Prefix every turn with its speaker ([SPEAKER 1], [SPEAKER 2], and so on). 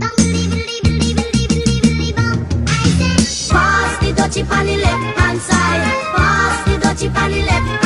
[SPEAKER 1] Pass the dutchie pan the left hand side. Pass the dutchie pan the left